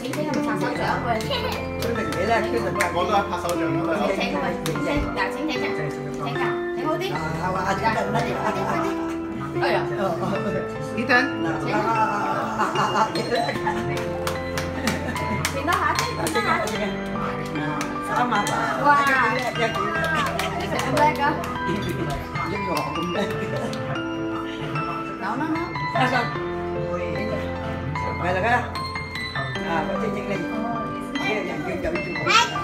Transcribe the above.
明請啊！請，星，請請請，請請請好啲。啊啊啊！阿姐，你等。请啊！请到哈，哈哈哈哈哈！请到哈，哈哈哈哈哈！啊，麻烦。哇！啊，这是安德哥。你好，安德哥。老妈妈，阿叔，来这个。à có chương trình này kia ờ, là chương trình